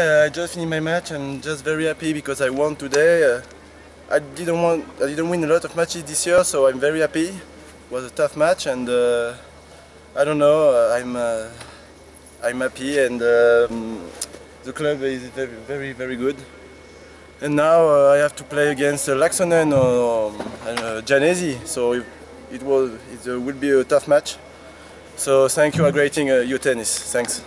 Uh, I just finished my match. and just very happy because I won today. Uh, I didn't want, I didn't win a lot of matches this year, so I'm very happy. It was a tough match, and uh, I don't know. Uh, I'm, uh, I'm happy, and um, the club is very, very, very good. And now uh, I have to play against uh, Laaksonen or um, uh, Giannessi, so it, it will, it will be a tough match. So thank you, for creating uh, YouTennis. Thanks.